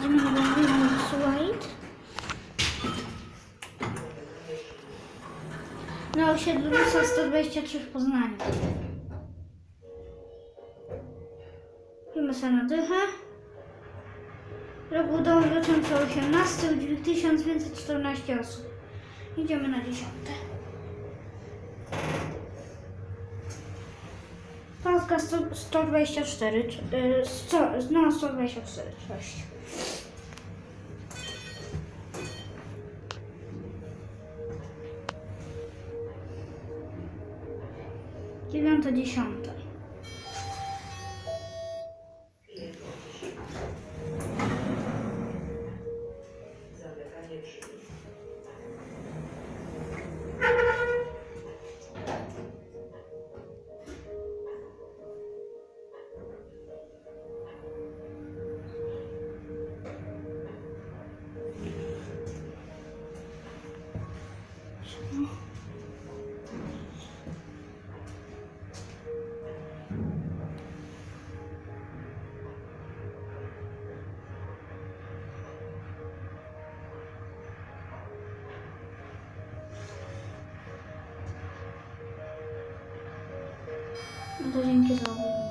William White. Na osiedlu Lisa 123 w Poznaniu. Idziemy sobie na dychę. Rok budowy 2018, udźwig 1514 osób. Idziemy na dziesiąte. 100, 124, czy- y, 100, no 124, cześć. Dziewiąte, dziesiąte. Muita gente resolve.